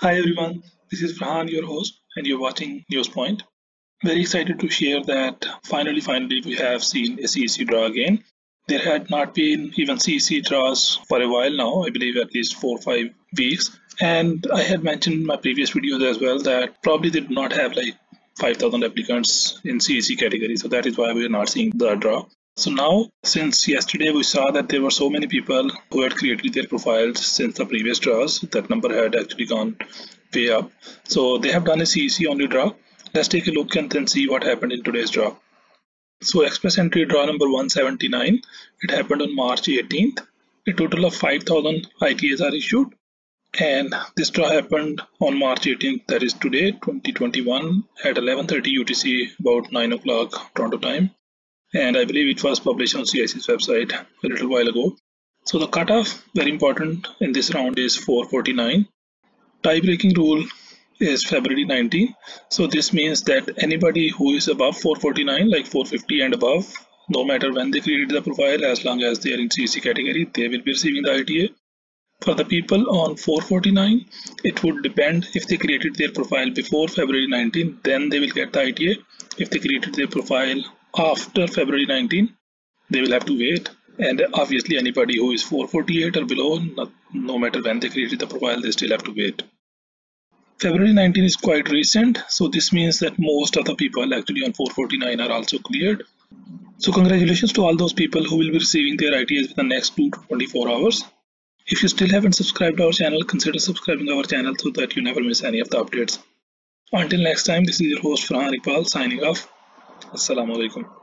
Hi everyone, this is Farhan, your host, and you're watching NewsPoint. Very excited to share that finally, finally, we have seen a CEC draw again. There had not been even CEC draws for a while now, I believe at least four or five weeks. And I had mentioned in my previous videos as well that probably they do not have like 5,000 applicants in CEC category, so that is why we are not seeing the draw. So now, since yesterday we saw that there were so many people who had created their profiles since the previous draws, that number had actually gone way up. So they have done a CEC only draw. Let's take a look and then see what happened in today's draw. So Express Entry draw number 179, it happened on March 18th. A total of 5,000 ITAs are issued. And this draw happened on March 18th, that is today, 2021, at 11.30 UTC, about 9 o'clock Toronto time and I believe it was published on CIC's website a little while ago. So the cutoff, very important in this round is 449. Tie-breaking rule is February 19. So this means that anybody who is above 449, like 450 and above, no matter when they created the profile, as long as they are in CEC category, they will be receiving the ITA. For the people on 449, it would depend if they created their profile before February 19, then they will get the ITA. If they created their profile after February 19 they will have to wait. And obviously anybody who is 448 or below no matter when they created the profile they still have to wait. February 19 is quite recent so this means that most of the people actually on 449 are also cleared. So congratulations to all those people who will be receiving their ITAs within the next 2 to 24 hours. If you still haven't subscribed our channel consider subscribing our channel so that you never miss any of the updates. Until next time this is your host Farhan Iqbal signing off السلام عليكم.